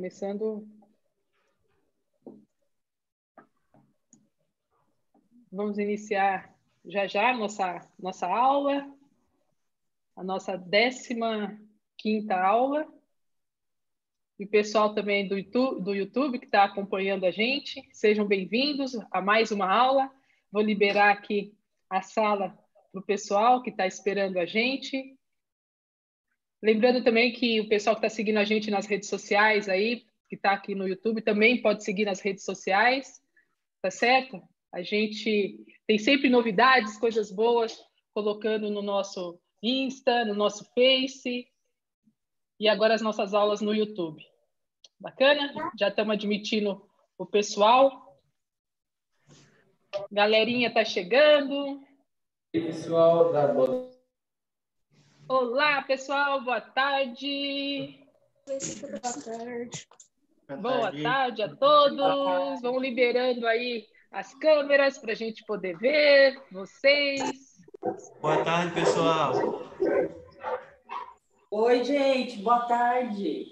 começando. Vamos iniciar já já nossa nossa aula, a nossa décima quinta aula. E o pessoal também do YouTube, do YouTube que está acompanhando a gente, sejam bem-vindos a mais uma aula. Vou liberar aqui a sala para o pessoal que está esperando a gente. Lembrando também que o pessoal que está seguindo a gente nas redes sociais aí, que está aqui no YouTube, também pode seguir nas redes sociais, tá certo? A gente tem sempre novidades, coisas boas, colocando no nosso Insta, no nosso Face, e agora as nossas aulas no YouTube. Bacana? Já estamos admitindo o pessoal. Galerinha está chegando. E pessoal, da Olá, pessoal, boa tarde. Boa tarde. Boa tarde a todos. Vão liberando aí as câmeras para a gente poder ver vocês. Boa tarde, pessoal. Oi, gente, boa tarde.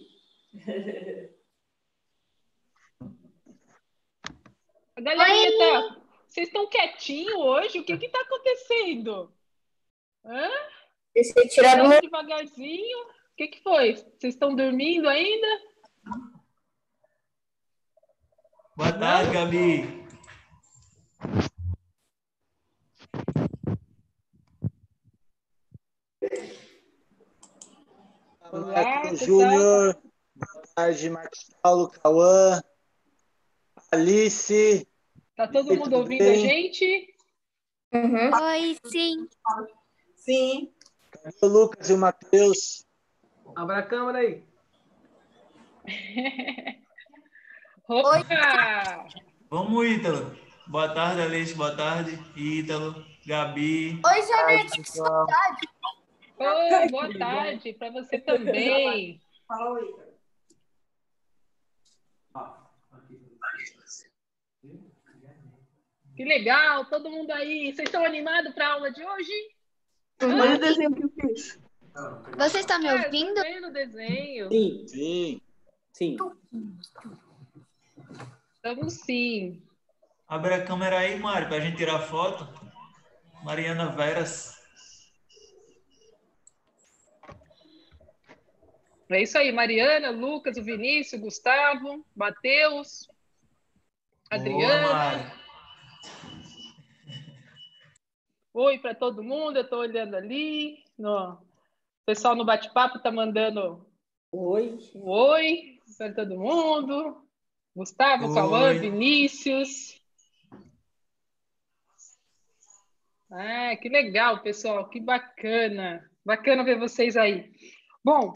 A galerinha tá. Vocês estão quietinhos hoje? O que está acontecendo? Hã? Deixa tirar Vamos devagarzinho. O que, que foi? Vocês estão dormindo ainda? Boa tarde, Gabi. Olá. Júnior, boa tarde, Marcos Paulo, Cauã, Alice, Tá todo mundo ouvindo a bem? gente? Uhum. Oi, sim. Sim, cadê o Lucas e o Matheus? Abra a câmera aí. Opa! Vamos, Ítalo. Boa tarde, Alice. Boa tarde, Ítalo, Gabi. Oi, Janete, que saudade. Oi, boa tarde para você também. fala oi. Que legal, todo mundo aí. Vocês estão animados para a aula de hoje? Olha o desenho que eu fiz. Você está me ouvindo? tô vendo o desenho. Sim, Sim, sim. Estamos sim. Abre a câmera aí, Mário, para a gente tirar foto. Mariana Veras. É isso aí, Mariana, Lucas, o Vinícius, Gustavo, Matheus, Boa, Adriana. Mário. Oi para todo mundo, eu estou olhando ali. No... O pessoal no bate-papo está mandando Oi. um oi para todo mundo. Gustavo. Cauã, Vinícius. Ah, que legal, pessoal, que bacana. Bacana ver vocês aí. Bom,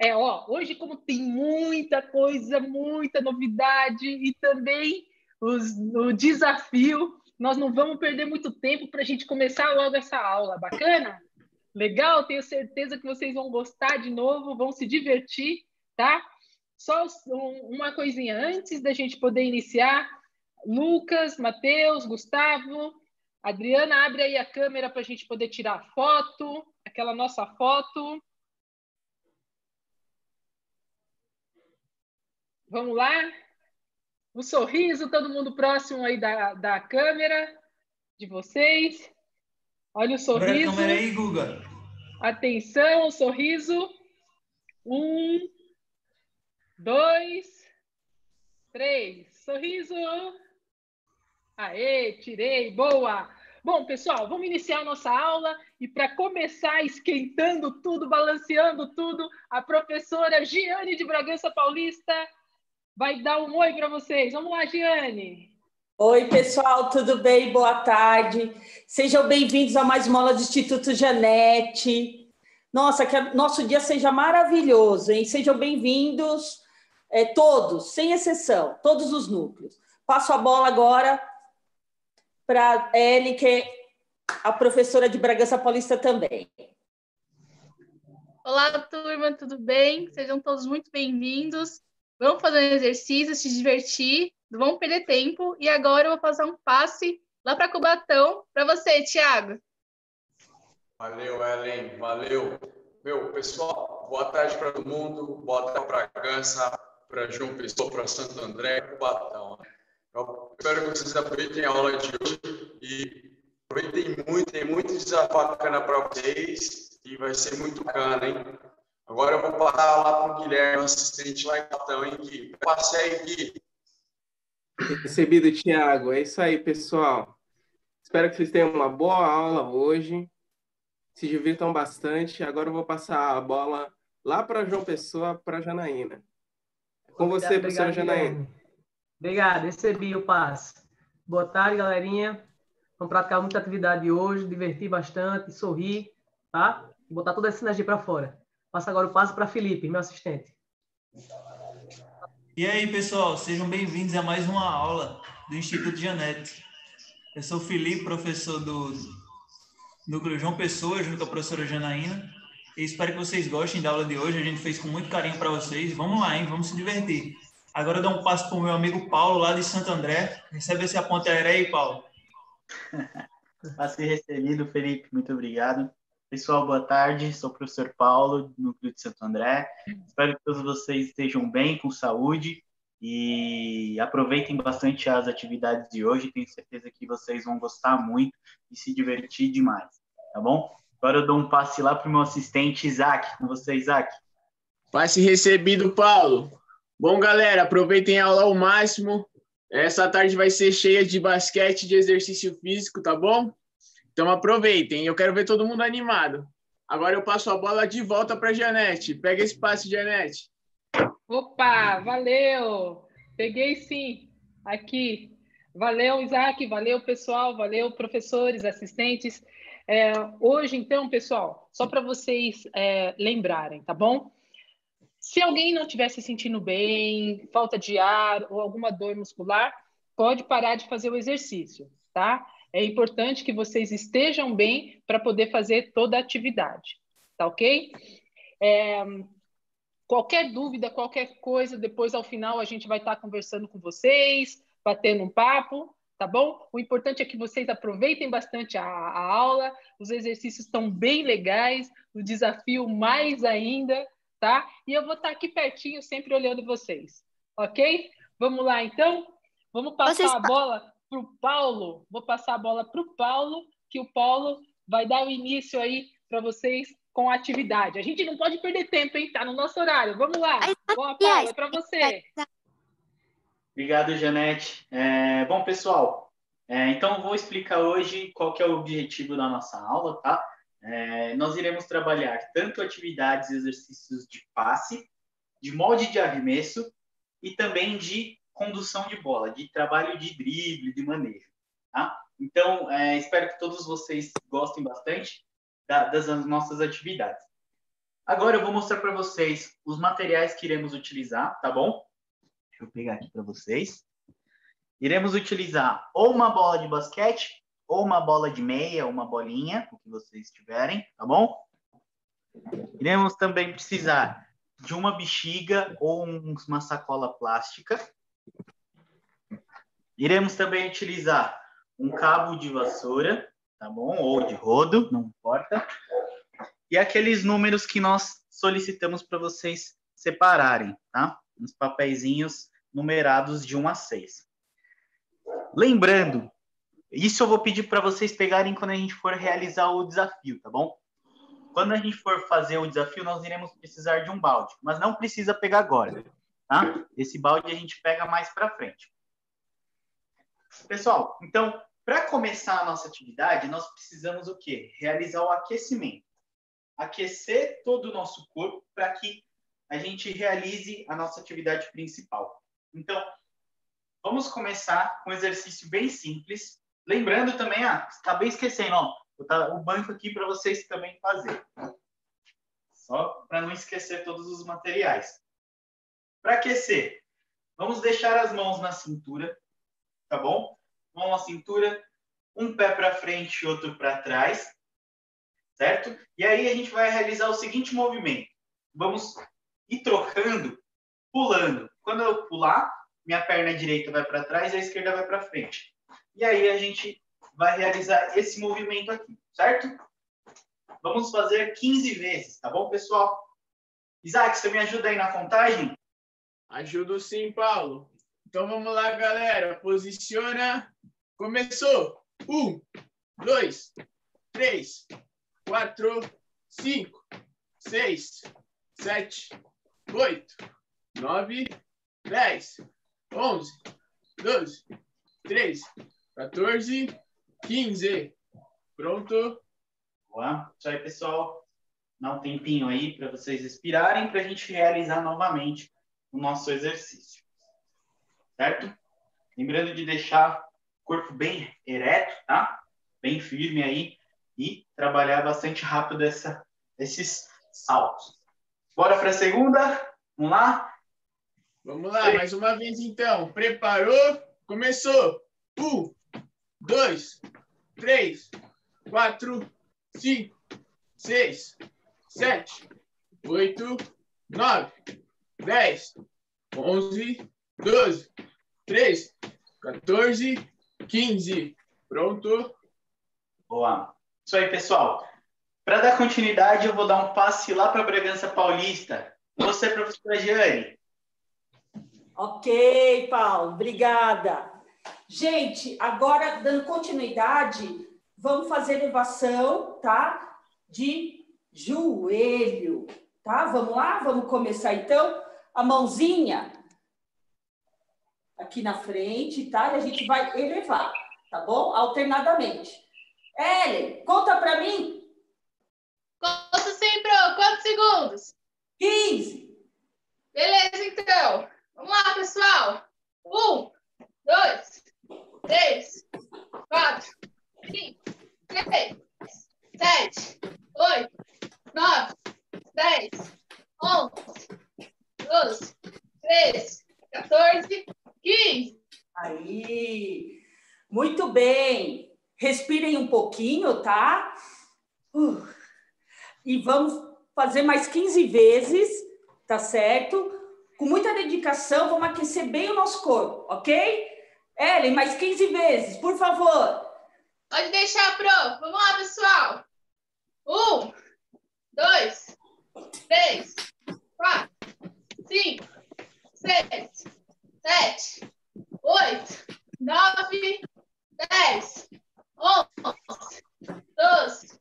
é, ó, hoje, como tem muita coisa, muita novidade e também os- o desafio, nós não vamos perder muito tempo para a gente começar logo essa aula. Bacana? Legal, tenho certeza que vocês vão gostar de novo, vão se divertir, tá? Só um- uma coisinha antes da gente poder iniciar. Lucas, Matheus, Gustavo, Adriana, abre aí a câmera para a gente poder tirar a foto, aquela nossa foto. Vamos lá? O sorriso, todo mundo próximo aí da, da câmera de vocês. Olha o Abre a sorriso. câmera aí, Guga. Atenção, sorriso. Um, dois, três. Sorriso. Aê, tirei, boa. Bom, pessoal, vamos iniciar a nossa aula e para começar esquentando tudo, balanceando tudo, a professora Giane de Bragança Paulista vai dar um oi para vocês. Vamos lá, Giane. Oi, pessoal, tudo bem? Boa tarde. Sejam bem-vindos a mais uma aula do Instituto Janete. Nossa, que a- nosso dia seja maravilhoso, hein? Sejam bem-vindos, é, todos, sem exceção, todos os núcleos. Passo a bola agora para Eli, que é a professora de Bragança Paulista também. Olá, turma, tudo bem? Sejam todos muito bem-vindos. Vamos fazer um exercício, se divertir, não vamos perder tempo. E agora eu vou passar um passe lá para Cubatão para você, Thiago. Valeu, Ellen, valeu. Meu, pessoal, boa tarde para todo mundo, boa tarde para Bragança. para João Pessoa, para Santo André, Cubatão. Eu espero que vocês aproveitem a aula de hoje e aproveitem muito, tem muito desafio bacana para vocês e vai ser muito bacana, hein? Agora eu vou passar lá para o Guilherme, assistente lá em Cubatão, hein, Gui? Passe aí, Gui. Recebido, Tiago. É isso aí, pessoal. Espero que vocês tenham uma boa aula hoje. Se divirtam bastante. Agora eu vou passar a bola lá para João Pessoa, para Janaína. Com você, Obrigado, professora Janaína. Guilherme. Obrigado, recebi o passe. Boa tarde, galerinha. Vamos praticar muita atividade hoje, divertir bastante, sorrir, tá? E botar toda essa energia para fora. Passa agora o passe para Felipe, meu assistente. E aí, pessoal, sejam bem-vindos a mais uma aula do Instituto Janete. Eu sou o Felipe, professor do Núcleo João Pessoa, junto com a professora Janaína. E espero que vocês gostem da aula de hoje. A gente fez com muito carinho para vocês. Vamos lá, hein? Vamos se divertir. Agora eu dou um passo para o meu amigo Paulo, lá de Santo André. Recebe esse aponte aéreo aí, Paulo. Passe recebido, Felipe. Muito obrigado. Pessoal, boa tarde. Sou o professor Paulo, do Núcleo de Santo André. Espero que todos vocês estejam bem, com saúde e aproveitem bastante as atividades de hoje. Tenho certeza que vocês vão gostar muito e se divertir demais, tá bom? Agora eu dou um passe lá para o meu assistente Isaac. Com você, Isaac. Passe recebido, Paulo. Bom, galera, aproveitem a aula ao máximo. Essa tarde vai ser cheia de basquete, de exercício físico, tá bom? Então aproveitem. Eu quero ver todo mundo animado. Agora eu passo a bola de volta para Janete. Pega esse passe, Janete. Opa, valeu! Peguei sim, aqui. Valeu, Isaac, valeu, pessoal, valeu, professores, assistentes. É, hoje, então, pessoal, só para vocês é, lembrarem, tá bom? Se alguém não estiver se sentindo bem, falta de ar ou alguma dor muscular, pode parar de fazer o exercício, tá? É importante que vocês estejam bem para poder fazer toda a atividade, tá ok? É, qualquer dúvida, qualquer coisa, depois ao final a gente vai estar conversando com vocês, batendo um papo, tá bom? O importante é que vocês aproveitem bastante a, a aula, os exercícios estão bem legais, o desafio mais ainda, tá? E eu vou estar aqui pertinho, sempre olhando vocês, ok? Vamos lá, então? Vamos passar vocês... a bola para o Paulo. Vou passar a bola para o Paulo, que o Paulo vai dar o início aí para vocês com a atividade. A gente não pode perder tempo, hein? Tá no nosso horário. Vamos lá. Boa, Paulo, é para você. Obrigado, Janete. É, bom, pessoal, é, então vou explicar hoje qual que é o objetivo da nossa aula, tá? É, nós iremos trabalhar tanto atividades e exercícios de passe, de molde de arremesso e também de condução de bola, de trabalho de drible, de manejo, tá? Então, é, espero que todos vocês gostem bastante da, das nossas atividades. Agora eu vou mostrar para vocês os materiais que iremos utilizar, tá bom? Deixa eu pegar aqui para vocês. Iremos utilizar ou uma bola de basquete, ou uma bola de meia, uma bolinha, o que vocês tiverem, tá bom? Iremos também precisar de uma bexiga ou uma sacola plástica. Iremos também utilizar um cabo de vassoura, tá bom? Ou de rodo, não importa. E aqueles números que nós solicitamos para vocês separarem, tá? Uns papeizinhos numerados de 1 a 6. Lembrando, isso eu vou pedir para vocês pegarem quando a gente for realizar o desafio, tá bom? Quando a gente for fazer o desafio, nós iremos precisar de um balde, mas não precisa pegar agora, tá? Esse balde a gente pega mais para frente. Pessoal, então, para começar a nossa atividade, nós precisamos o quê? Realizar o aquecimento. Aquecer todo o nosso corpo para que a gente realize a nossa atividade principal. Então, vamos começar com um exercício bem simples. Lembrando também, ah, acabei esquecendo, ó, vou botar o banco aqui para vocês também fazer. Só para não esquecer todos os materiais. Para aquecer, vamos deixar as mãos na cintura, tá bom? Mão na cintura, um pé para frente e outro para trás, certo? E aí a gente vai realizar o seguinte movimento. Vamos ir trocando, pulando. Quando eu pular, minha perna direita vai para trás e a esquerda vai para frente. E aí a gente vai realizar esse movimento aqui, certo? Vamos fazer 15 vezes, tá bom, pessoal? Isaac, você me ajuda aí na contagem? Ajudo sim, Paulo. Então vamos lá, galera. Posiciona. Começou. Um, dois, três, quatro, cinco, seis, sete, oito, nove, dez, onze, doze, treze, 14, 15. Pronto? Boa. Isso aí, pessoal. Dá um tempinho aí para vocês respirarem para a gente realizar novamente o nosso exercício. Certo? Lembrando de deixar o corpo bem ereto, tá? Bem firme aí e trabalhar bastante rápido essa, esses saltos. Bora para a segunda? Vamos lá? Vamos lá, mais uma vez então. Preparou? Começou. Um, dois, três, quatro, cinco, seis, sete, oito, nove, dez, onze, doze, treze, 14, 15. Pronto? Boa. Isso aí, pessoal. Para dar continuidade, eu vou dar um passe lá para Bragança Paulista. Você, professora Giane. Ok, Paulo, obrigada. Gente, agora dando continuidade, vamos fazer elevação, tá? De joelho, tá? Vamos lá? Vamos começar então? A mãozinha aqui na frente, tá? E a gente vai elevar, tá bom? Alternadamente. Ellen, conta para mim. Conta sim, Pro. Quantos segundos? 15. Beleza, então. Vamos lá, pessoal. Um, dois, três, quatro, cinco, seis, sete, oito, nove, dez, onze, doze, treze, 14, 15. Aí. Muito bem. Respirem um pouquinho, tá? Uh. E vamos fazer mais 15 vezes, tá certo? Com muita dedicação, vamos aquecer bem o nosso corpo, ok? Ellen, mais 15 vezes, por favor. Pode deixar, Pro. Vamos lá, pessoal. Um, dois, três, quatro, cinco, seis, sete, oito, nove, dez, onze, doze,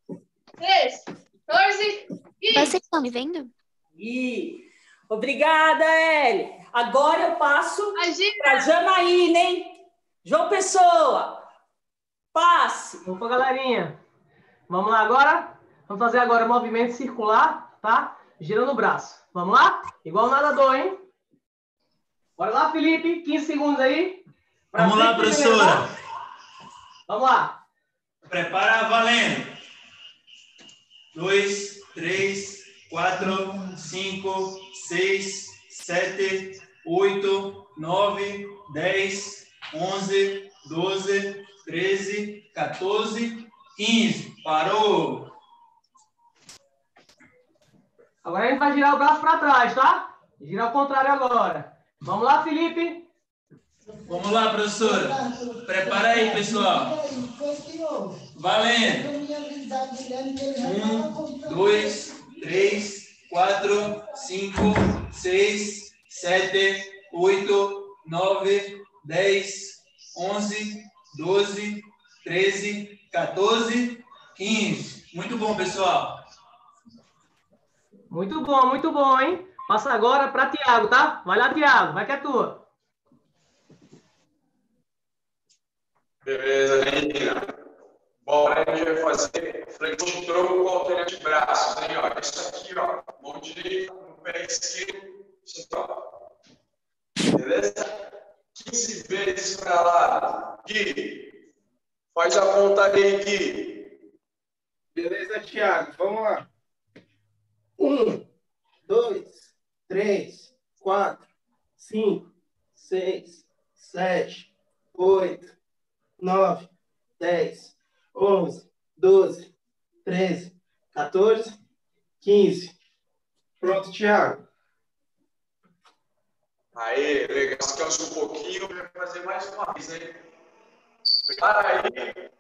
treze, 14, 15. Vocês estão me vendo? E obrigada, Ellen. Agora eu passo para Janaína, hein? João Pessoa, passe. Opa, galerinha. Vamos lá agora? Vamos fazer agora o movimento circular, tá? Girando o braço. Vamos lá? Igual nadador, hein? Bora lá, Felipe. 15 segundos aí. Pra Vamos lá, professora. Vamos lá. Prepara valendo. Dois, três, quatro, cinco, seis, sete, oito, nove, dez, onze, doze, treze, 14, 15. Parou. Agora a gente vai girar o braço para trás, tá? Girar ao contrário agora. Vamos lá, Felipe. Vamos lá, professora. Prepara aí, pessoal. Valendo. Um, dois, três, quatro, cinco, seis, sete, oito, nove, dez, onze, doze, treze, 14, 15. Muito bom, pessoal. Muito bom, muito bom, hein? Passa agora para Tiago, tá? Vai lá, Tiago. Vai que é tua. Beleza, menina. Bora, a gente vai fazer flexão de tronco com alternante de braços, hein? Ó. Isso aqui, ó. Mão direita no pé esquerdo. Isso aqui, ó. Beleza? 15 vezes para lá. Gui, faz a vontade aí, Gui. Beleza, Thiago? Vamos lá. Um, dois, três, quatro, cinco, seis, sete, oito, nove, dez, onze, doze, treze, 14, 15. Pronto, Thiago. Aê, legal. Descansa um pouquinho. Vai fazer mais uma vez, hein? Prepara aí.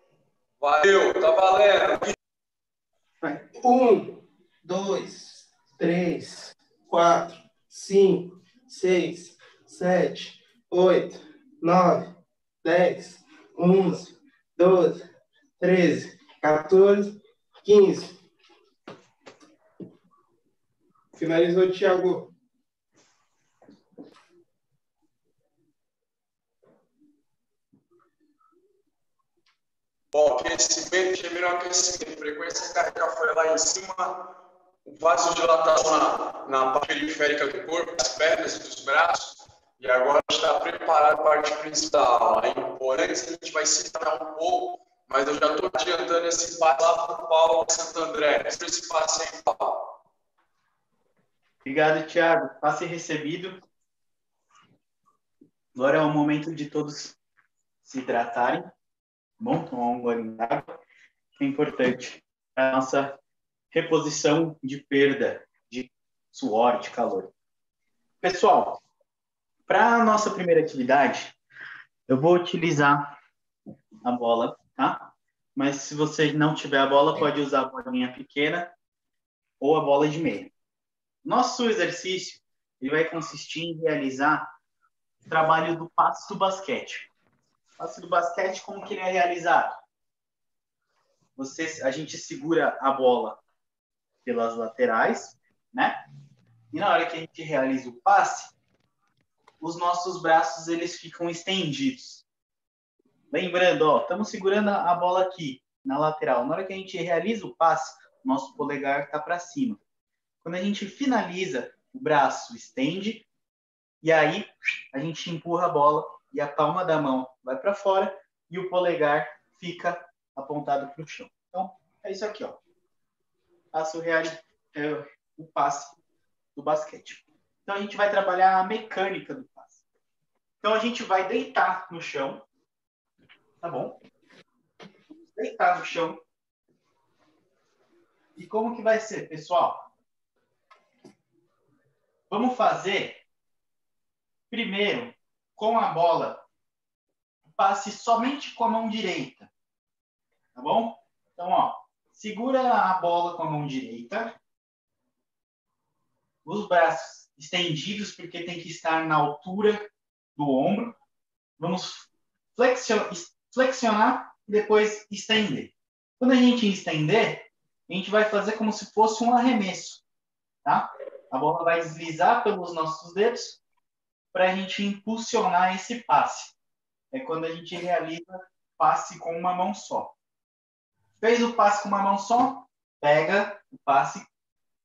Valeu, tá valendo. Vai. Um, dois, três, quatro, cinco, seis, sete, oito, nove, dez, onze, doze, treze, 14, 15. Finalizou, Thiago. Bom, aquecimento, primeiro aquecimento, frequência cardíaca foi lá em cima, vasodilatação na, na parte periférica do corpo, das pernas e dos braços, e agora a gente está preparado para a parte principal. Aí, porém, a gente vai citar um pouco, mas eu já estou adiantando esse passo lá para o Paulo Santo André. Esse passo aí, Paulo. Obrigado, Thiago. Passe recebido. Agora é o momento de todos se hidratarem. Bom, tomar um golinho d'água. É importante para a nossa reposição de perda de suor, de calor. Pessoal, para a nossa primeira atividade, eu vou utilizar a bola, tá? Mas se você não tiver a bola, pode usar a bolinha pequena ou a bola de meia. Nosso exercício ele vai consistir em realizar o trabalho do passo do basquete. O passo do basquete, como que ele é realizado? Você, a gente segura a bola pelas laterais, né? E na hora que a gente realiza o passe, os nossos braços eles ficam estendidos. Lembrando, ó, estamos segurando a bola aqui na lateral. Na hora que a gente realiza o passe, nosso polegar está para cima. Quando a gente finaliza, o braço estende e aí a gente empurra a bola e a palma da mão vai para fora e o polegar fica apontado para o chão. Então, é isso aqui, ó. Passo real, é, o passe do basquete. Então, a gente vai trabalhar a mecânica do passe. Então, a gente vai deitar no chão, tá bom? Deitar no chão. E como que vai ser, pessoal? Vamos fazer primeiro com a bola passe somente com a mão direita. Tá bom? Então, ó, segura a bola com a mão direita. Os braços estendidos, porque tem que estar na altura do ombro. Vamos flexionar e depois estender. Quando a gente estender, a gente vai fazer como se fosse um arremesso, tá? A bola vai deslizar pelos nossos dedos para a gente impulsionar esse passe. É quando a gente realiza passe com uma mão só. Fez o passe com uma mão só, pega o passe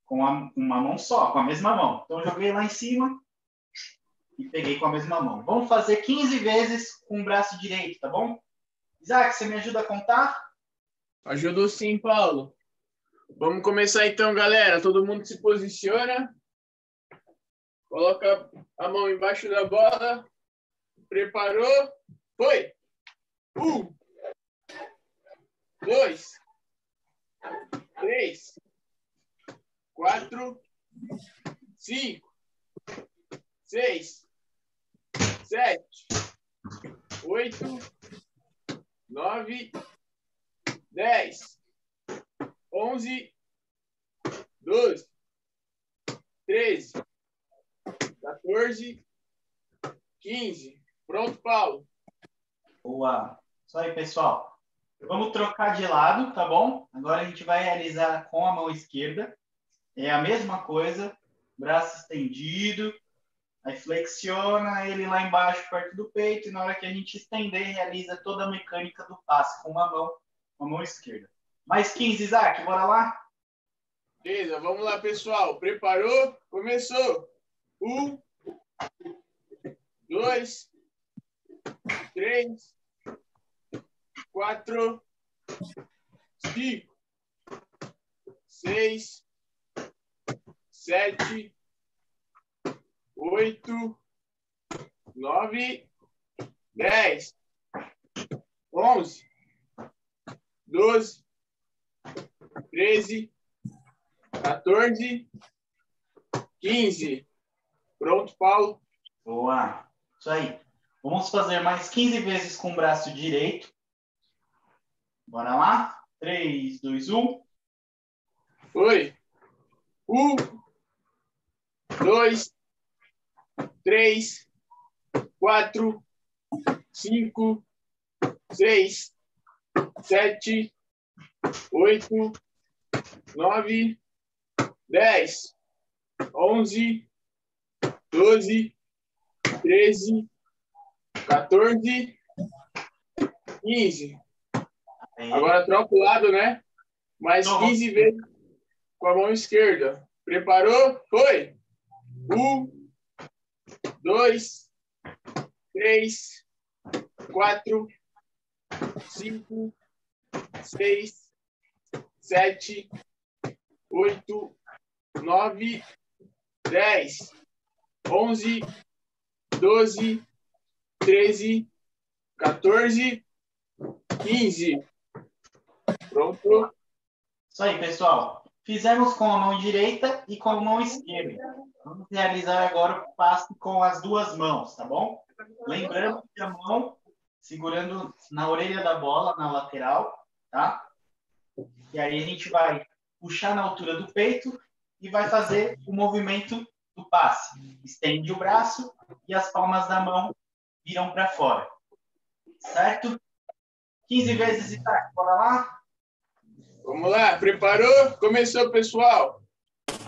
com uma mão só, com a mesma mão. Então, joguei lá em cima e peguei com a mesma mão. Vamos fazer 15 vezes com o braço direito, tá bom? Isaac, você me ajuda a contar? Ajudo sim, Paulo. Vamos começar então, galera. Todo mundo se posiciona. Coloca a mão embaixo da bola. Preparou. Foi. Um. Dois. Três. Quatro. Cinco. Seis. Sete. Oito. Nove. Dez onze, doze, treze, 14, 15. Pronto, Paulo. Boa. Isso aí, pessoal. Vamos trocar de lado, tá bom? Agora a gente vai realizar com a mão esquerda. É a mesma coisa. Braço estendido. Aí flexiona ele lá embaixo, perto do peito. E na hora que a gente estender, realiza toda a mecânica do passe com uma mão, com a mão esquerda. Mais 15, Isaac, bora lá? Beleza, vamos lá, pessoal. Preparou? Começou. Um, dois, três, quatro, cinco, seis, sete, oito, nove, dez, onze, doze, 13, 14, 15. Pronto, Paulo? Boa. Isso aí. Vamos fazer mais 15 vezes com o braço direito. Bora lá? 3, 2, 1. Foi. Um, dois, três, quatro, cinco, seis, sete, oito, nove, dez, onze, doze, treze, 14, 15. Agora troca o lado, né? Mais 15 vezes com a mão esquerda. Preparou? Foi! Um, dois, três, quatro, cinco, seis, sete, oito, nove, dez, onze, doze, 13, 14, 15. Pronto. Isso aí, pessoal. Fizemos com a mão direita e com a mão esquerda. Vamos realizar agora o passe com as duas mãos, tá bom? Lembrando que a mão segurando na orelha da bola, na lateral, tá? E aí a gente vai puxar na altura do peito e vai fazer o movimento do passe. Estende o braço e as palmas da mão viram para fora. Certo? 15 vezes e tá. Bora lá? Vamos lá, preparou? Começou, pessoal.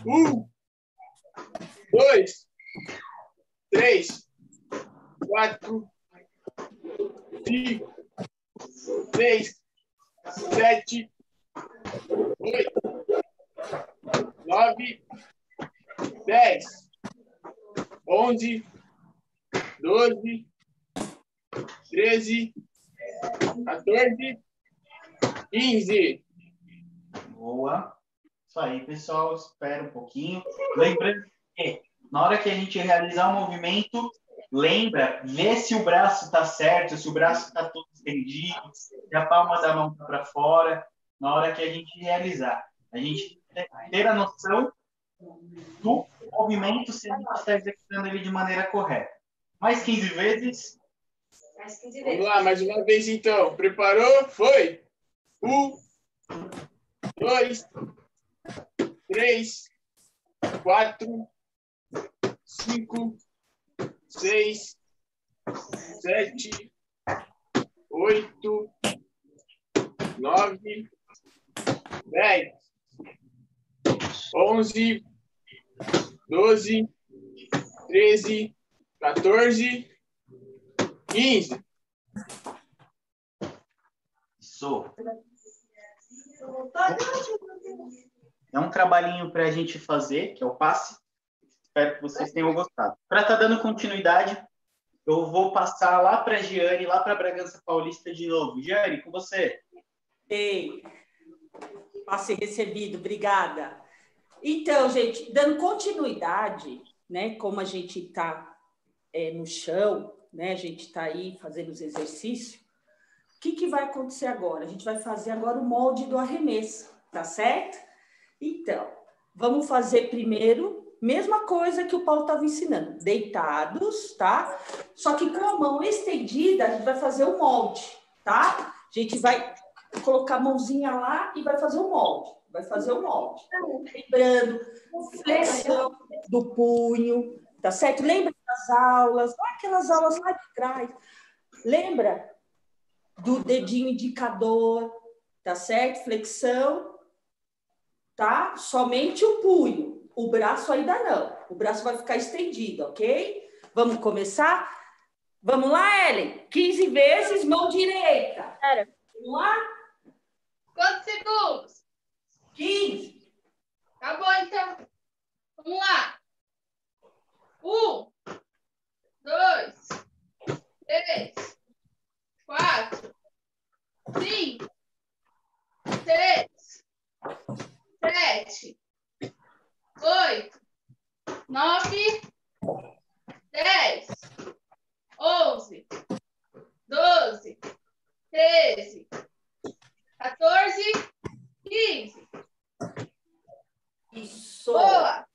Um, dois, três, quatro, cinco, seis, sete, oito, nove, dez, onze, doze, treze, 14, 15. Boa. Isso aí, pessoal. Espera um pouquinho. Lembrando que na hora que a gente realizar o movimento, lembra, vê se o braço está certo, se o braço está todo estendido, se a palma da mão está para fora, na hora que a gente realizar. A gente ter a noção do movimento se a gente está executando ele de maneira correta. Mais 15 vezes. Mais 15 Vamos lá, mais uma vez então. Preparou? Foi! Um, dois, três, quatro, cinco, seis, sete, oito, nove, dez, onze, doze, treze, 14, 15. Isso. É um trabalhinho para a gente fazer, que é o passe. Espero que vocês tenham gostado. Para estar tá dando continuidade, eu vou passar lá para a Giane, lá para Bragança Paulista de novo. Giane, com você. Ei, passe recebido, obrigada. Então, gente, dando continuidade, né, como a gente está é, no chão, né, a gente está aí fazendo os exercícios, que, que vai acontecer agora? A gente vai fazer agora o molde do arremesso, tá certo? Então, vamos fazer primeiro, mesma coisa que o Paulo estava ensinando, deitados, tá? Só que com a mão estendida, a gente vai fazer o molde, tá? A gente vai colocar a mãozinha lá e vai fazer o molde. Vai fazer o molde. Lembrando, flexão do punho, tá certo? Lembra das aulas, aquelas aulas lá de trás. Lembra do dedinho indicador, tá certo? Flexão, tá? Somente o punho. O braço ainda não. O braço vai ficar estendido, ok? Vamos começar? Vamos lá, Ellen? 15 vezes, mão direita. Era. Vamos lá? Quantos segundos? 15. Acabou, então. Vamos lá. Um, dois, três, quatro, cinco, seis, sete, oito, nove, dez, onze, doze, treze, 14, 15. Isso. Boa.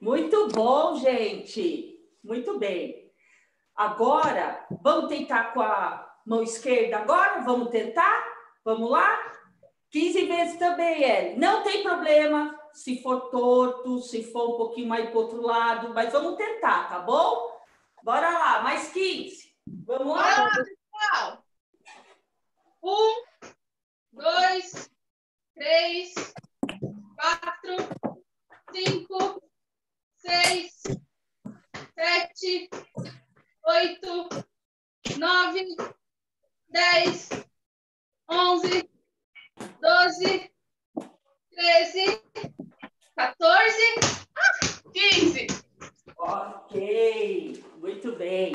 Muito bom, gente. Muito bem. Agora, vamos tentar com a mão esquerda agora? Vamos tentar? Vamos lá? 15 vezes também, Eli. Não tem problema se for torto, se for um pouquinho mais para outro lado, mas vamos tentar, tá bom? Bora lá, mais 15. Vamos Bora lá? lá, pessoal. Um, dois, três, quatro, cinco, seis, sete, oito, nove, dez, onze, doze, treze, 14, ah, 15. Ok, muito bem.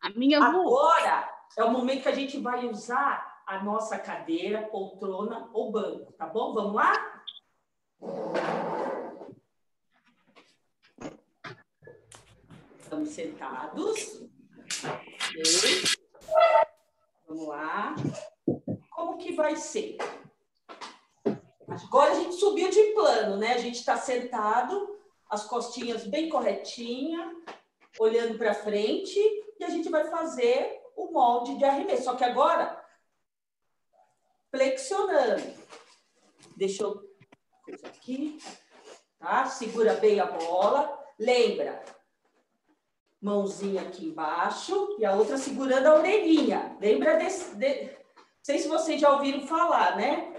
A minha Agora é o momento que a gente vai usar a nossa cadeira, poltrona ou banco, tá bom? Vamos lá? Estamos sentados. Ok. Vamos lá. Como que vai ser? Agora a gente subiu de plano, né? A gente está sentado, as costinhas bem corretinhas, olhando para frente, e a gente vai fazer o molde de arremesso. Só que agora, flexionando. Deixa eu aqui, tá? Segura bem a bola. Lembra, mãozinha aqui embaixo e a outra segurando a orelhinha. Lembra desse. De... Não sei se vocês já ouviram falar, né?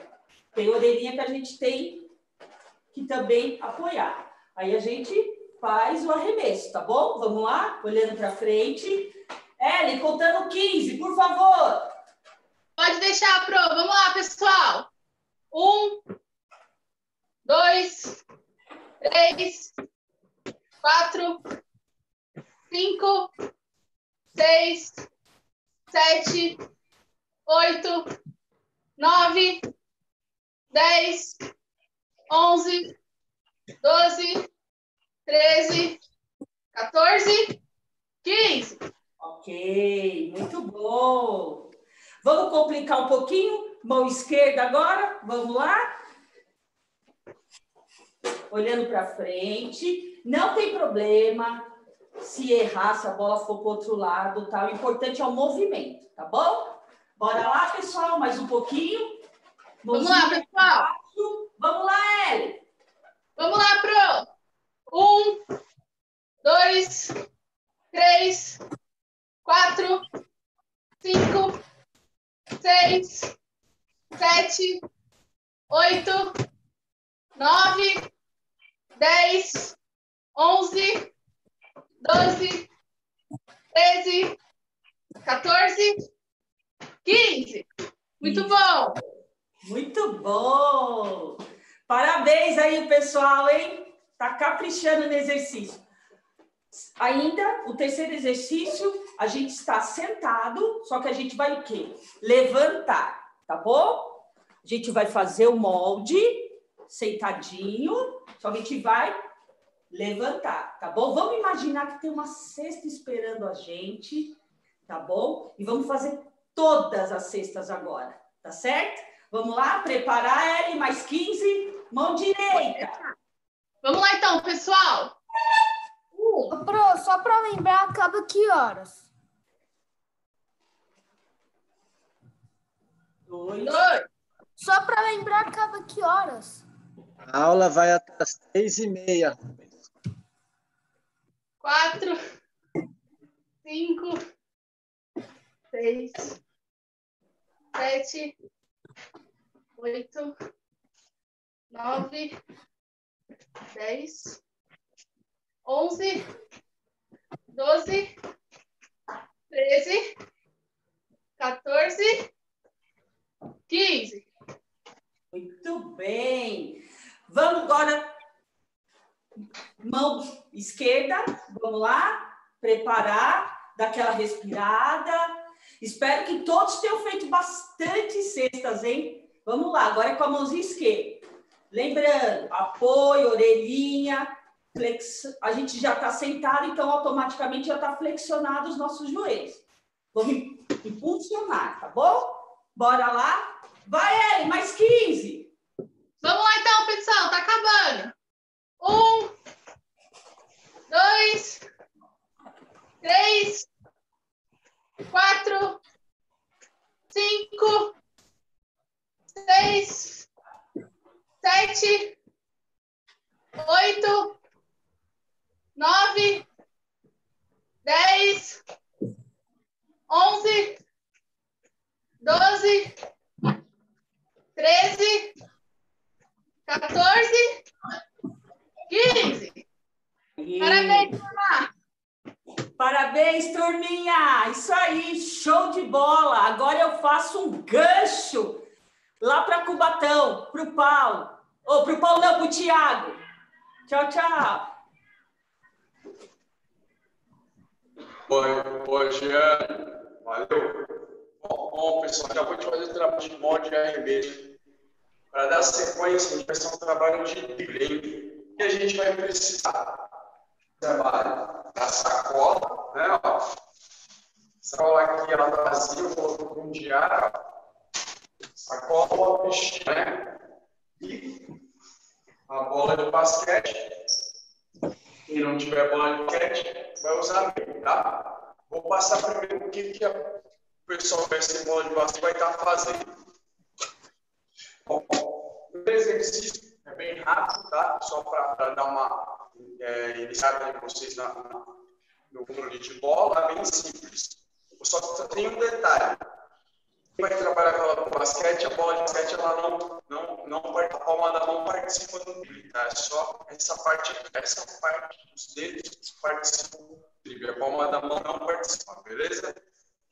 Tem orelhinha que a gente tem que também apoiar. Aí a gente faz o arremesso, tá bom? Vamos lá? Olhando para frente. Ellen, contando 15, por favor. Pode deixar, Pro. Vamos lá, pessoal. Um, dois, três, quatro, cinco, seis, sete, oito, nove, dez, onze, doze, treze, 14, 15. Ok, muito bom. Vamos complicar um pouquinho? Mão esquerda agora, vamos lá? Olhando para frente, não tem problema se errar, se a bola for para o outro lado, tá? O importante é o movimento, tá bom? Bora lá, pessoal, mais um pouquinho. Vamos lá, pessoal. Vamos lá, Ellen. Vamos lá, Pro. Um, dois, três, quatro, cinco, seis, sete, oito, nove, dez, onze, doze, treze, 14, 15. Muito bom. Muito bom! Parabéns aí, pessoal, hein? Tá caprichando no exercício. Ainda, o terceiro exercício, a gente está sentado, só que a gente vai o quê? Levantar, tá bom? A gente vai fazer o molde sentadinho, só que a gente vai levantar, tá bom? Vamos imaginar que tem uma cesta esperando a gente, tá bom? E vamos fazer todas as cestas agora, tá certo? Vamos lá, preparar ele, mais 15, mão direita. Vamos lá então, pessoal. Ô, Pro, só para lembrar, acaba que horas? Dois. Só para lembrar, acaba que horas? A aula vai até as três e meia. Quatro, cinco, seis, sete, oito, nove, dez, onze, doze, treze, 14, 15. Muito bem. Vamos agora. Mão esquerda, vamos lá. Preparar, dar aquela respirada. Espero que todos tenham feito bastante cestas, hein? Vamos lá, agora é com a mãozinha esquerda. Lembrando, apoio, orelhinha, flex... a gente já está sentado, então automaticamente já está flexionado os nossos joelhos. Vamos impulsionar, tá bom? Bora lá. Vai, Ellen, mais 15. Vamos lá então, pessoal, tá acabando. Um, dois, três, quatro, cinco, seis, sete, oito, nove, dez, onze, doze, treze, 14, 15. Parabéns, turma! Parabéns, turminha! Isso aí, show de bola! Agora eu faço um gancho lá para Cubatão, para o Paulo. Ou para o Paulo, não, para o Tiago. Tchau, tchau. Oi, oi, Jean. Valeu. Bom, bom, pessoal, já vou te fazer o trabalho de mod de arremesso. Para dar sequência, a gente vai ser um trabalho de drible. E a gente vai precisar trabalho da sacola, né? Ó. Sacola aqui, ela tá vazia, eu coloco de ar. Sacola, né? E a bola de basquete. Quem não tiver bola de basquete, vai usar mesmo, tá? Vou passar primeiro o que, que o pessoal que ser bola de basquete vai estar fazendo. Bom, o exercício bem rápido, tá? Só para dar uma é, iniciada em vocês na, no controle de bola, é bem simples. Só que tem um detalhe. Quem vai trabalhar com a basquete, a bola de basquete, ela não, não, não, a palma da mão participa do drible, tá? É só essa parte, essa parte dos dedos participam do drible. A palma da mão não participa, beleza?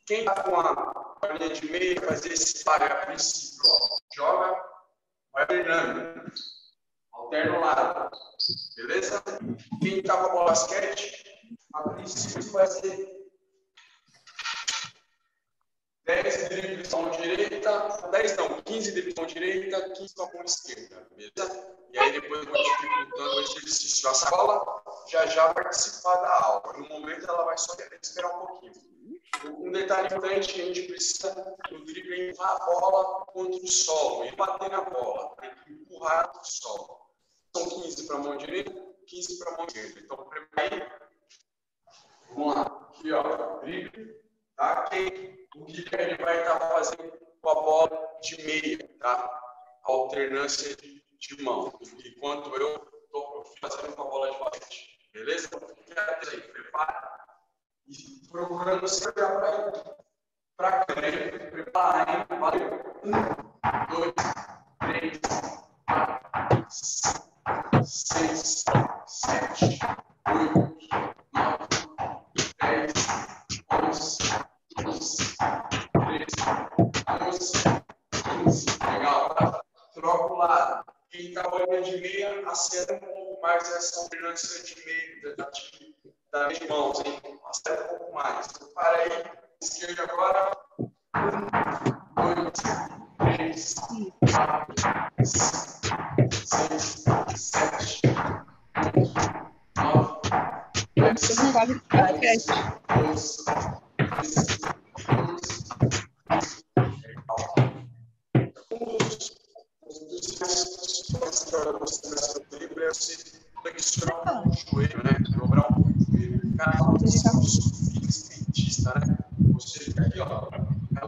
Quem tá com a linha de meio, fazer esse par a princípio, ó, joga, vai treinando, alterna o lado, beleza? Quem tá com a bola basquete, a princípio vai ser 10 dribles com a mão direita, 10 não, 15 dribles com a mão direita, 15 com a mão esquerda, beleza? E aí depois eu vou dificultando o exercício. A sacola já já vai participar da aula. No momento ela vai só esperar um pouquinho. Um detalhe importante a gente precisa no drible empurrar a bola contra o solo e bater na bola. Tem que empurrar o solo. São 15 para a mão direita, 15 para a mão esquerda. Então, prepare. Vamos lá. Aqui, ó, drible. Tá? Quem, o ele vai estar fazendo com a bola de meia, tá? Alternância de, de mão. Enquanto eu estou fazendo com a bola de basquete. Beleza? Fica aí, prepara. E procurando sempre para a câmera. Prepara aí. Valeu. Um, dois, três, quatro, cinco, seis, sete, oito, nove, dez, onze, doze, treze, quinze. Legal, tá? Troca o lado. Quem está olhando de meia, acerta um pouco mais essa alternância de meio, da, da, das mãos, hein? Acerta um pouco mais. Para aí, esquerda agora. Um, dois,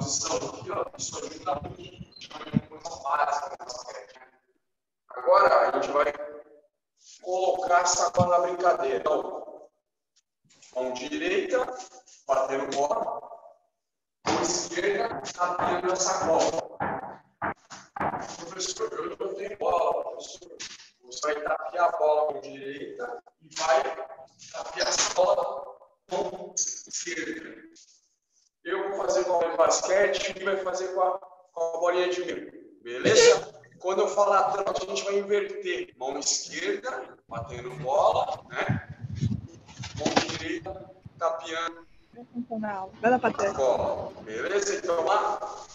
Você aqui, ó, isso ajuda muito. É uma coisa básica no basquete, né? Agora a gente vai colocar a sacola na brincadeira. Então, mão direita, batendo bola. Mão esquerda, tapando a sacola. Professor, eu não tenho bola, professor. Você vai tapear a bola com direita e vai tapear a bola com esquerda. Eu vou fazer com a basquete e vai fazer com a, com a bolinha de meio. Beleza? Quando eu falar tanto, a gente vai inverter. Mão esquerda, batendo bola, né? Mão direita, tapeando Vai lá para trás. bola. Beleza? Então lá.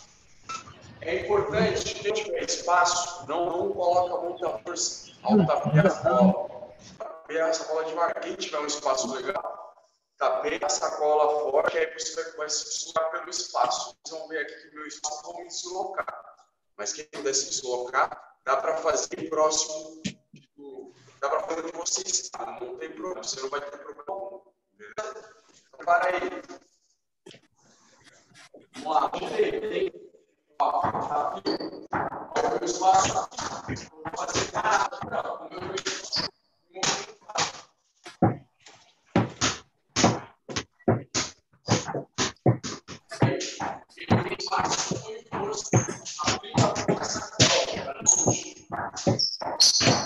É importante que tiver espaço, não, não coloca muita força ao tapear a bola. Tapeia essa bola devagar. Quem tiver um espaço legal, tapeia a sacola forte, aí você vai, se deslocar pelo espaço. Vocês vão ver aqui que meu espaço vão me deslocar. Mas quem puder se deslocar, dá para fazer próximo, tipo, dá para fazer onde você está, não tem problema, você não vai ter problema algum. Beleza? Então, para aí. Vamos lá, tem, tá o é tem espaço Thank you.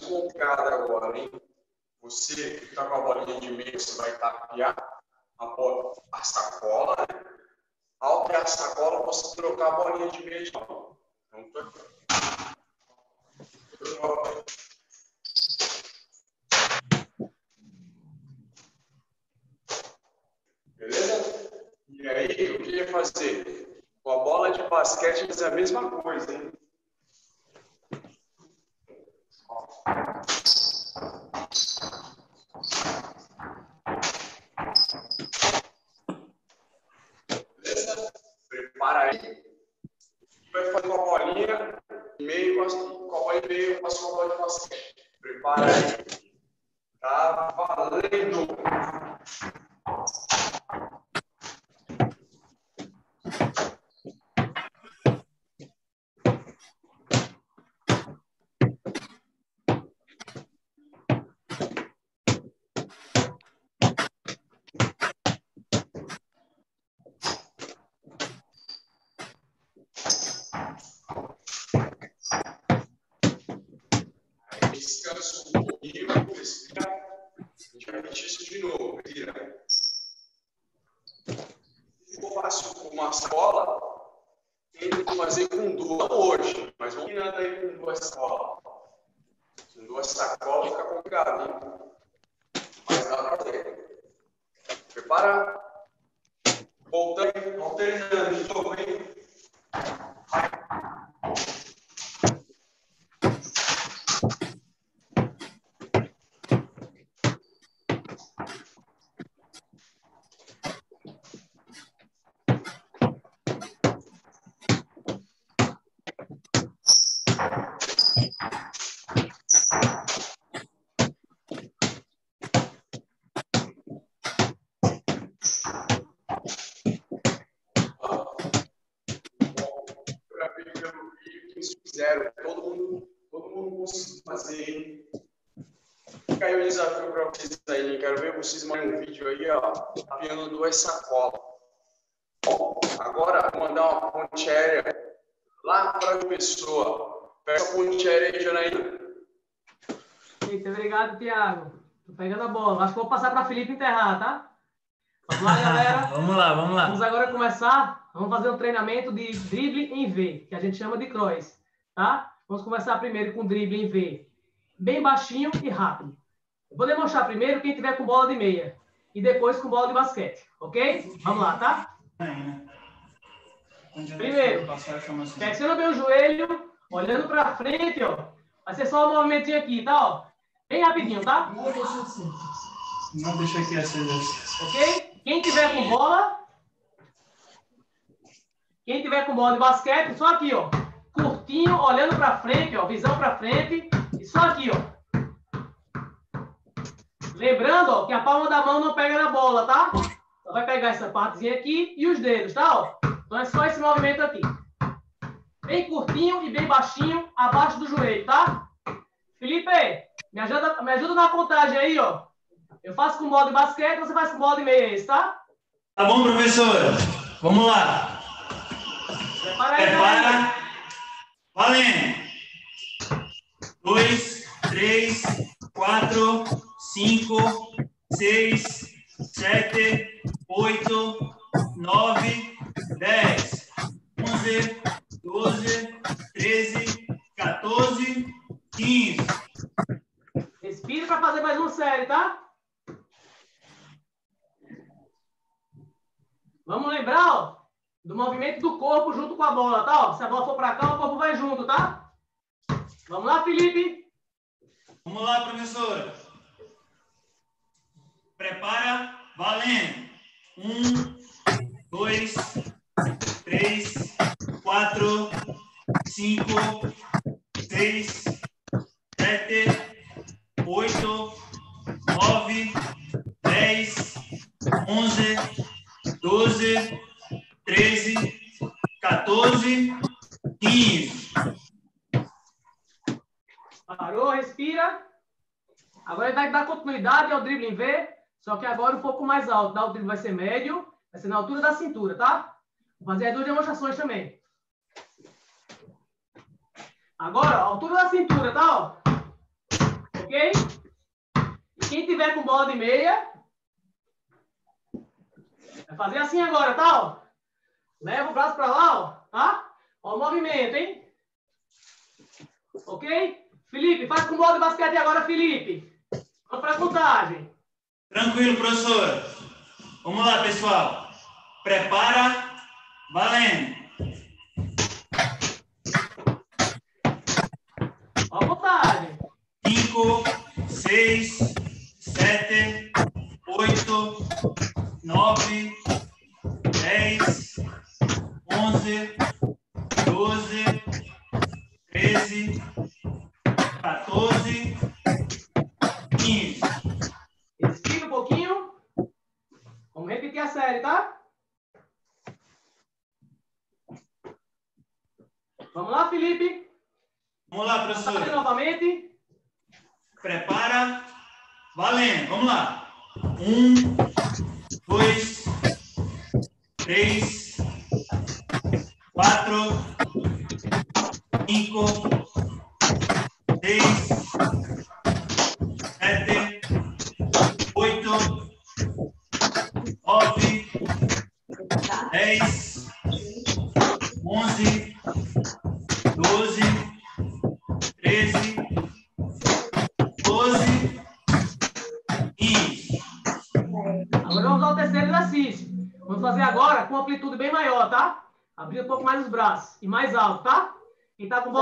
desconfiado agora, hein? Você que está com a bolinha de meio, você vai tapear a, bola, a sacola, né? Ao ter a sacola, você trocar a bolinha de meio. Então, tô aqui. Beleza? E aí, o que ia fazer? Com a bola de basquete, é a mesma coisa, hein? faço com uma escola que fazer com duas hoje, mas vamos nada aí com duas escolas, Com duas sacolas fica complicado, hein? Mas dá pra ter. Prepara. Voltando, alternando, estou bem. Pensacola. Agora, vou mandar uma ponte aérea lá para a pessoa. Pega a ponte aérea aí, Janaína. Muito obrigado, Tiago. Estou pegando a bola. Acho que vou passar para Felipe enterrar, tá? Vamos lá, galera. vamos lá, vamos lá. Vamos agora começar. Vamos fazer um treinamento de drible em V, que a gente chama de cross, tá? Vamos começar primeiro com drible em V. Bem baixinho e rápido. Vou demonstrar primeiro quem tiver com bola de meia e depois com bola de basquete, ok? Vamos lá, tá? Primeiro, flexionando o joelho, olhando para frente, ó. Vai ser só um movimentinho aqui, tá? Ó. Bem rapidinho, tá? Não deixa aqui acesa. Ok? Quem tiver com bola, quem tiver com bola de basquete, só aqui, ó. Curtinho, olhando para frente, ó. Visão para frente. E só aqui, ó. Lembrando, ó, que a palma da mão não pega na bola, tá? Só vai pegar essa partezinha aqui e os dedos, tá? Ó. Então é só esse movimento aqui. Bem curtinho e bem baixinho, abaixo do joelho, tá? Felipe, me ajuda, me ajuda na contagem aí, ó. Eu faço com bola de basquete, você faz com bola de meia, esse, tá? Tá bom, professora? Vamos lá. Prepara aí, Prepara. galera. Valendo. Dois, três, quatro, cinco, seis, sete, oito, nove, dez, onze, doze, treze, 14, 15. Respira para fazer mais um série, tá? Vamos lembrar, ó, do movimento do corpo junto com a bola, tá? Ó, se a bola for para cá, o corpo vai junto, tá? Vamos lá, Felipe. Vamos lá, professora. Prepara, valendo. Um, dois, três, quatro, cinco, seis, sete, oito, nove, dez, onze, doze, treze, 14, 15. Parou, respira. Agora ele vai dar continuidade ao drible em V, só que agora um pouco mais alto, tá? O drible vai ser médio, vai ser na altura da cintura, tá? Vou fazer as duas demonstrações também. Agora, altura da cintura, tá? Ok? Quem tiver com bola de meia, vai fazer assim agora, tá? Leva o braço para lá, ó, tá? Ó o movimento, hein? Ok? Felipe, faz com bola de basquete agora, Felipe. Vamos para a contagem. Tranquilo, professor. Vamos lá, pessoal. Prepara, valendo. A contagem. 5, 6, 7, 8, 9, 10, 11,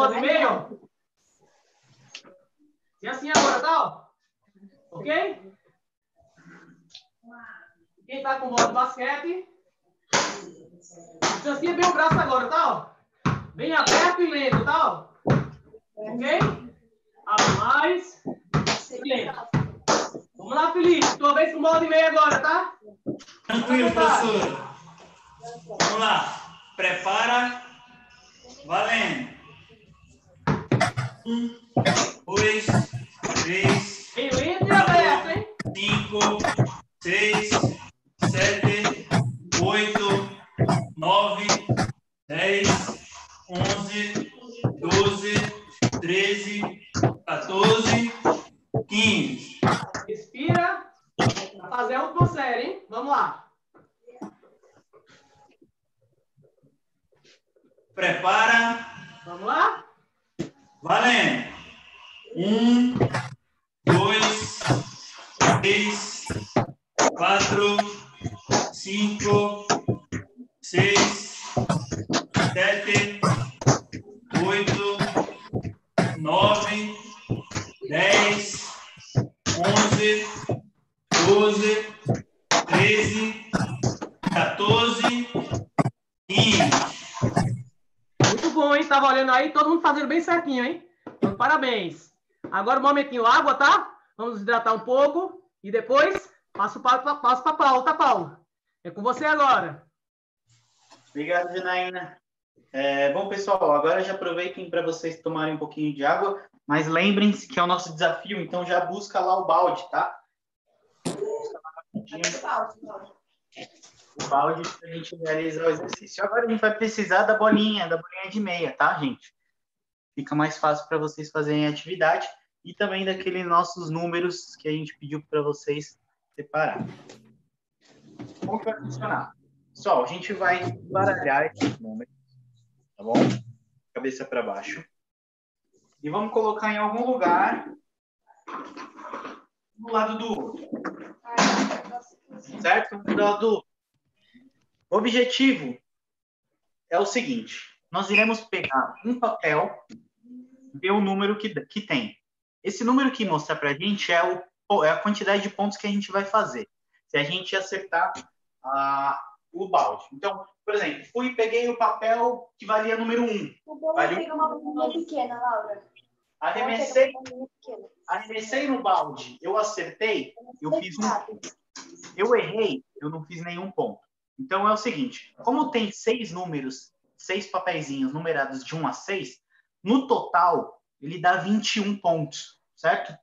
bola meio. E assim agora, tá? Ó. Ok? Quem tá com bola de basquete, distancia bem o braço agora, tá? Ó. Bem aberto e lento, tá? Ó. Ok? Abre mais. E lento. Vamos lá, Felipe. Tua vez com bola de meio agora, tá? Tranquilo, professor. Vamos lá. Prepara. Valendo. Um, dois, três, Bem lento e aberto, hein? cinco, seis, sete, oito, nove, dez, onze, doze, 13, 14, 15. Respira. Pra fazer um por sério, hein? Vamos lá. Prepara. Vamos lá? Valendo. Um, dois, três, quatro, cinco, seis, sete, oito, nove, dez, onze, doze, treze, 14, 15. Muito bom, hein? Tá valendo aí, todo mundo fazendo bem certinho, hein? Então, parabéns. Agora um momentinho, água, tá? Vamos hidratar um pouco e depois passo para passo para Paulo, tá, Paulo? É com você agora. Obrigado, Janaína. É, bom, pessoal, agora já aproveitem para vocês tomarem um pouquinho de água, mas lembrem-se que é o nosso desafio, então já busca lá o balde, tá? O balde para a gente realizar o exercício. Agora a gente vai precisar da bolinha, da bolinha de meia, tá, gente? Fica mais fácil para vocês fazerem a atividade e também daqueles nossos números que a gente pediu para vocês separar. Como que vai funcionar? Pessoal, a gente vai baralhar esses números, tá bom? Cabeça para baixo. E vamos colocar em algum lugar do lado do outro. Certo? Do lado do outro. O objetivo é o seguinte: nós iremos pegar um papel e ver o número que, que tem. Esse número que mostra para a gente é, o, é a quantidade de pontos que a gente vai fazer. Se a gente acertar o balde. Então, por exemplo, fui e peguei o papel que valia número 1. O bom Vale é pegar uma bolinha pequena, Laura. Arremessei, pequena. arremessei no balde, eu acertei, eu fiz um. Eu errei, eu não fiz nenhum ponto. Então é o seguinte: como tem seis números, seis papeizinhos numerados de 1 a 6, no total ele dá 21 pontos, certo?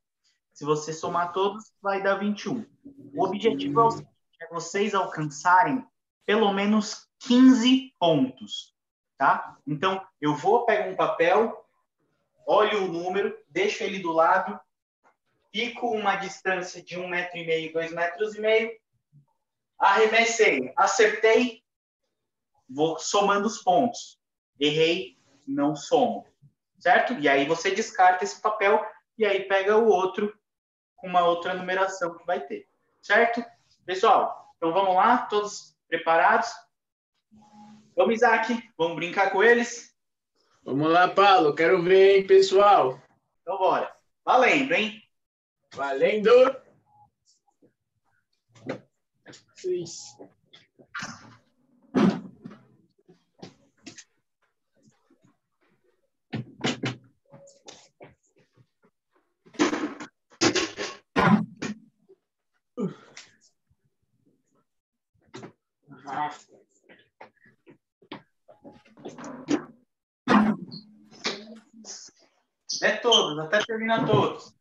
Se você somar todos, vai dar 21. O objetivo é, o seguinte, é vocês alcançarem pelo menos 15 pontos, tá? Então eu vou pegar um papel, olho o número, deixo ele do lado, fico uma distância de um metro e meio, dois metros e meio, arremessei, acertei, vou somando os pontos. Errei, não somo, certo? E aí você descarta esse papel e aí pega o outro com uma outra numeração que vai ter, certo? Pessoal, então vamos lá, todos preparados? Vamos, Isaac, vamos brincar com eles? Vamos lá, Paulo, quero ver, hein, pessoal. Então bora. Valendo, hein? Valendo! Seis. É todos, até terminar todos.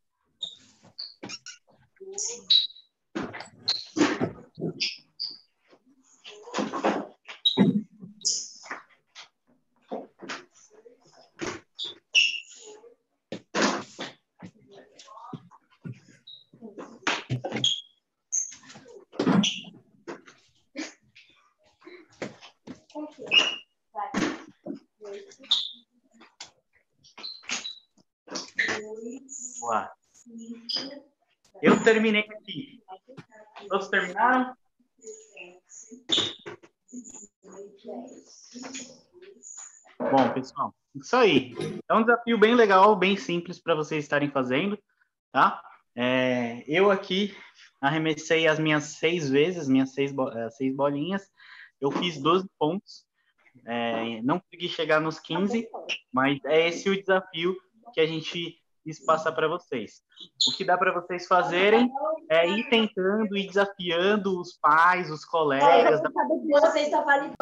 Boa. Eu terminei aqui. Todos terminaram? Bom, pessoal, isso aí. É um desafio bem legal, bem simples para vocês estarem fazendo, tá? É, eu aqui arremessei as minhas seis vezes, minhas seis, eh, seis bolinhas. Eu fiz 12 pontos. É, não consegui chegar nos 15, mas é esse o desafio que a gente quis passar para vocês. O que dá para vocês fazerem é ir tentando e desafiando os pais, os colegas, da validando.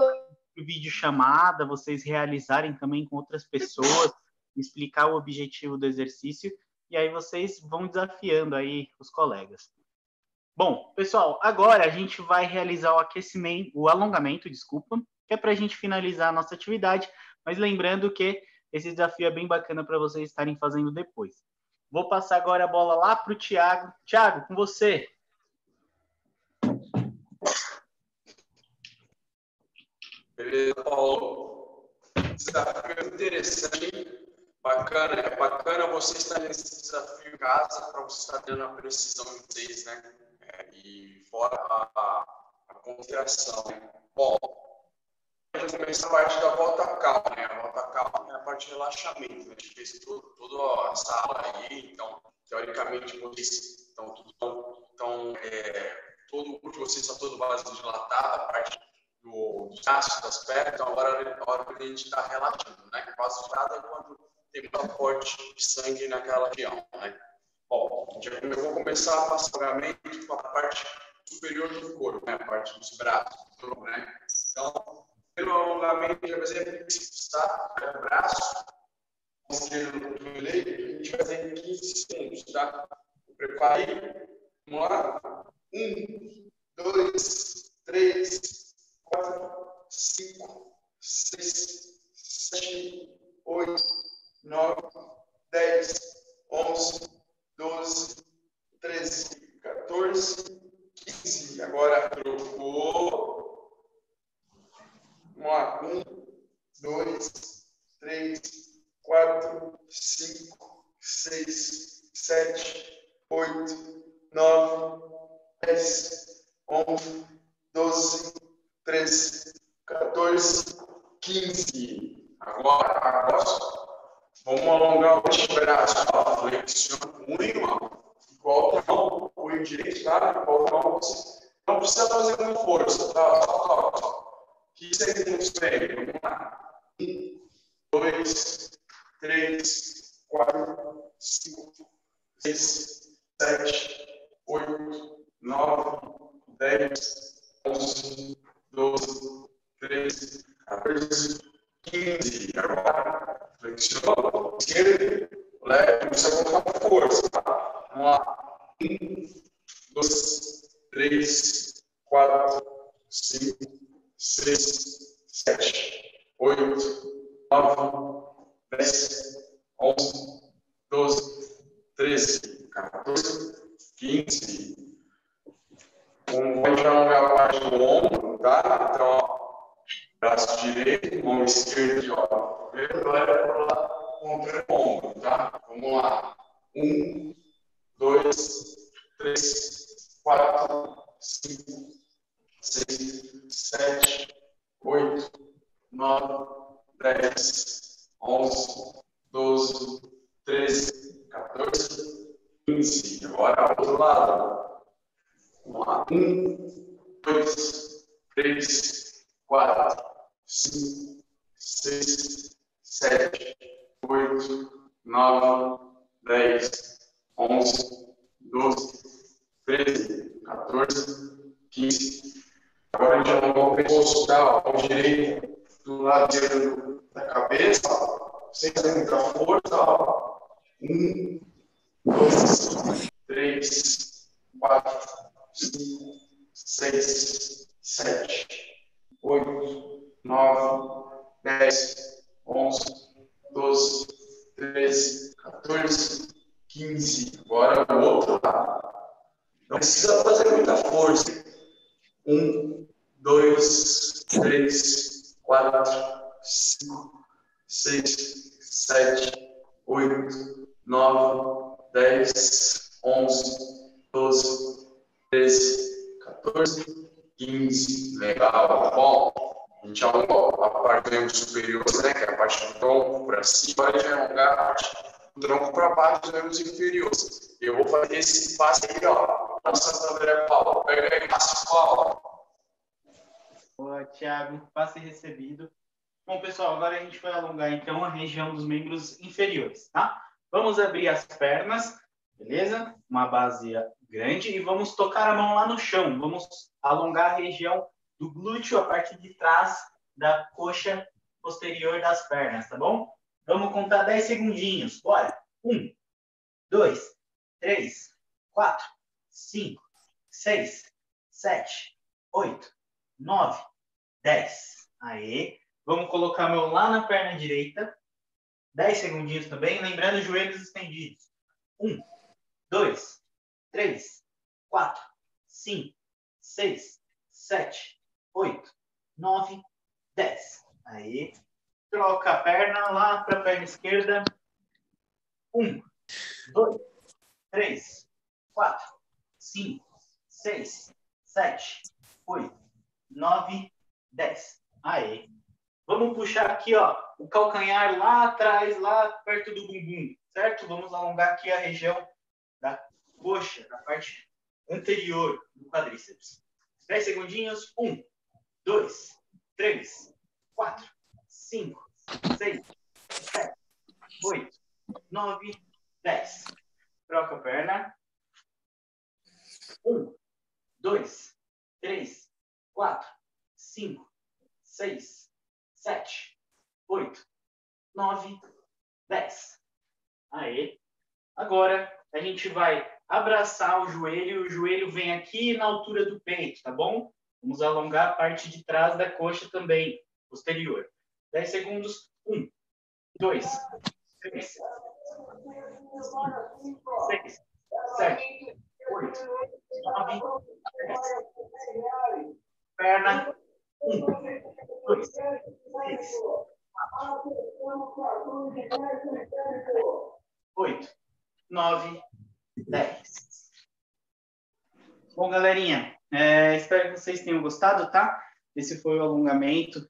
vídeo chamada, vocês realizarem também com outras pessoas, explicar o objetivo do exercício e aí vocês vão desafiando aí os colegas. Bom, pessoal, agora a gente vai realizar o aquecimento, o alongamento, desculpa, que é para a gente finalizar a nossa atividade, mas lembrando que esse desafio é bem bacana para vocês estarem fazendo depois. Vou passar agora a bola lá para o Thiago. Thiago, com você. Beleza, Paulo. Desafio interessante, bacana. É bacana você estar nesse desafio em casa para você estar tendo a precisão de vocês, né? É, e fora a, a, a consideração. Né? Bom, vamos começar a parte da volta calma, né? A volta calma é a parte de relaxamento. Né? A gente fez tudo, toda essa aula aí, então, teoricamente, vocês estão tudo tão, é, todo o de vocês está todo vasodilatado, a parte do, dos das pernas, então agora é a hora que a gente está relaxando, né? Vasodilatado é quando tem muito aporte de sangue naquela região, né? Bom, eu vou começar a passar o com a parte superior do corpo, né? A parte dos braços, né? Então, pelo alongamento, já vai ser tá? É o braço, esquerdo do direito, a gente vai fazer em 15 segundos, tá? Prepare aí. Vamos lá. Um, dois, três, quatro, cinco, seis, sete, oito, nove, dez, onze, doze, treze, 14, 15. Agora trocou. Vamos lá. Um, dois, três, quatro, cinco, seis, sete, oito, nove, dez, onze, doze, treze, 14, 15. Agora, agora vamos alongar o antebraço. Flexiona o punho, igual não, punho direito, tá? Igual você não precisa fazer com força, tá? Só, só, só que segundos tem? Vamos lá. Um, dois, três, quatro, cinco, seis, sete, oito, nove, dez, onze, doze, treze, 14, 13, 14, 15. Agora é o outro lado. Não precisa fazer muita força. Um, dois, três, quatro, cinco, seis, sete, oito, nove, dez, onze, doze, treze, 14, 15. Legal, bom a gente alongou a parte do membro superior, né, que é a parte do tronco para cima, gente vai alongar a parte do tronco para baixo dos membros inferiores. Eu vou fazer esse passo aqui, ó. Santo André Paulo. Pega aí, passo Paulo. Boa, Thiago. Passe recebido. Bom, pessoal, agora a gente vai alongar então a região dos membros inferiores, tá? Vamos abrir as pernas, beleza? Uma base grande e vamos tocar a mão lá no chão. Vamos alongar a região do glúteo, a parte de trás da coxa posterior das pernas, tá bom? Vamos contar 10 segundinhos. Bora. Um, dois, três, quatro, cinco, seis, sete, oito, nove, dez. Aí, vamos colocar a mão lá na perna direita. 10 segundinhos também. Lembrando, joelhos estendidos. 1, 2, 3, 4, 5, 6, 7, 8, 9, 10. Aí, troca a perna lá para a perna esquerda. 1, 2, 3, 4, 5, 6, 7, 8, 9, 10. Aí. Vamos puxar aqui, ó, o calcanhar lá atrás, lá perto do bumbum, certo? Vamos alongar aqui a região da coxa, da parte anterior do quadríceps. 10 segundinhos. 1, 2, 3, 4, 5, 6, 7, 8, 9, 10. Troca a perna. 1, 2, 3, 4, 5, 6, 7, 8, 9, 10. Aí. Agora a gente vai abraçar o joelho. O joelho vem aqui na altura do peito, tá bom? Vamos alongar a parte de trás da coxa também, posterior. 10 segundos. 1, 2, 3, 5, 6, 7, 8, 9, 10. Perna. 1, 2, 3, 4, 8, 9, 10. Bom, galerinha, é, espero que vocês tenham gostado, tá? Esse foi o alongamento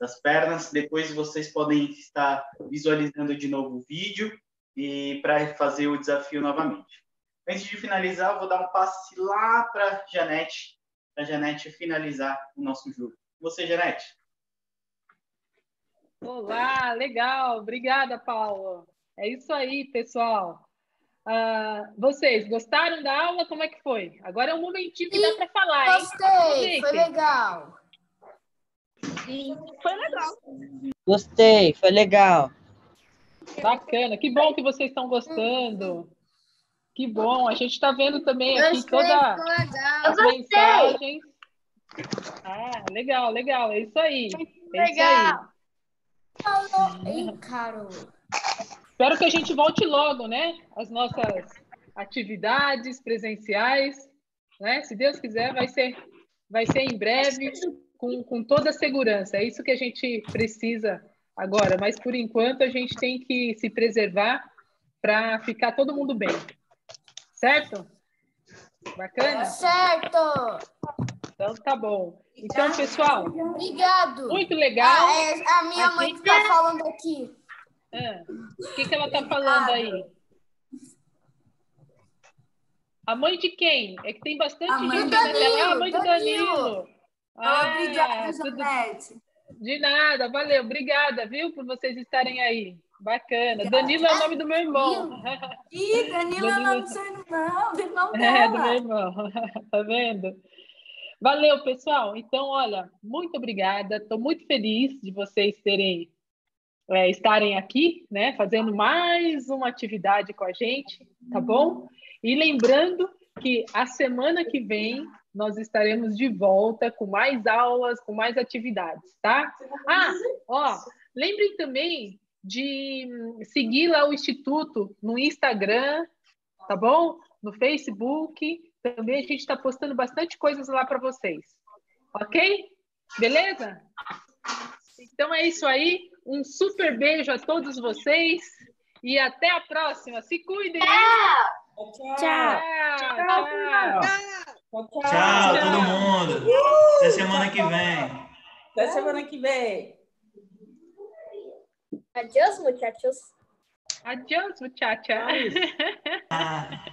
das pernas. Depois vocês podem estar visualizando de novo o vídeo e para fazer o desafio novamente. Antes de finalizar, vou dar um passe lá para Janete, para Janete finalizar o nosso jogo. Você, Janete. Olá, legal. Obrigada, Paula. É isso aí, pessoal. Uh, vocês gostaram da aula? Como é que foi? Agora é um momentinho que Sim, dá para falar, hein? Gostei, foi legal. Sim, foi legal. Gostei, foi legal. Bacana, que bom que vocês estão gostando. Que bom, a gente está vendo também aqui toda as mensagens. Ah, legal, legal, é isso aí. É legal. Isso aí. Ei, Carol. Espero que a gente volte logo, né? As nossas atividades presenciais, né? Se Deus quiser, vai ser, vai ser em breve, com, com toda a segurança. É isso que a gente precisa agora, mas por enquanto a gente tem que se preservar para ficar todo mundo bem. Certo? Bacana? Certo! Então tá bom. Então, pessoal. Obrigado. Muito legal. Ah, é, a minha a mãe está falando aqui. Ah, o que, que ela está falando aí? A mãe de quem? É que tem bastante a mãe gente Danilo, na tela. A mãe do Danilo. Danilo. Ah, obrigada, Janete. De nada, valeu. Obrigada, viu, por vocês estarem aí. Bacana. Danilo é o nome do meu irmão. Ih, Danilo, Danilo é o nome do seu irmão, do irmão dela. É, do meu irmão. tá vendo? Valeu, pessoal. Então, olha, muito obrigada. Estou muito feliz de vocês terem é, estarem aqui, né, fazendo mais uma atividade com a gente, tá bom? E lembrando que a semana que vem nós estaremos de volta com mais aulas, com mais atividades, tá? Ah, ó, lembrem também de seguir lá o Instituto no Instagram, tá bom? No Facebook. Também a gente está postando bastante coisas lá para vocês. Ok? Beleza? Então é isso aí. Um super beijo a todos vocês e até a próxima. Se cuidem. Tchau. Tchau. Tchau. Tchau, tchau, tchau todo mundo. Até semana que vem. Até semana que vem. Adiós, muchachos. Adiós, muchacha. Ah.